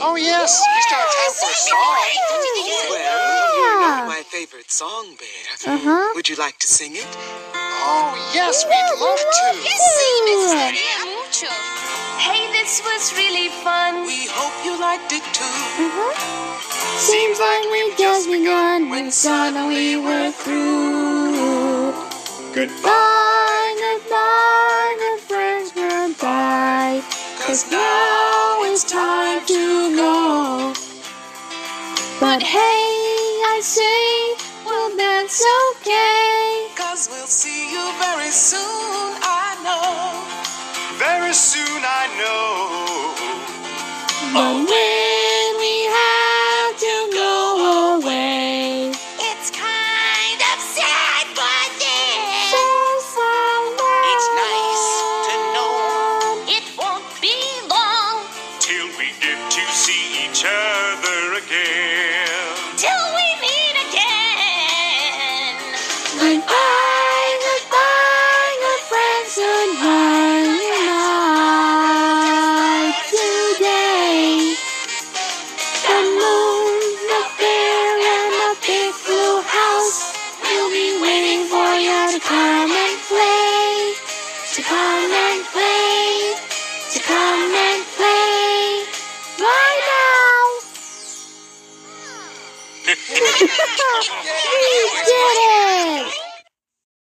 Oh, yes. We still have time for a song. Well, you know my favorite song, Bear. Uh-huh. Would you like to sing it? Oh, yes, we'd love to. Ooh. Hey, this was really fun. We hope you liked it too. Seems like we've just begun when suddenly we're through. Goodbye, goodbye, good friends, goodbye. Cause now it's time to. But hey, I say, well, that's okay. Cause we'll see you very soon, I know. Very soon, I know. But when we have to go away, It's kind of sad, but then so sad. It's nice to know. it won't be long Till we get to see each other again. it!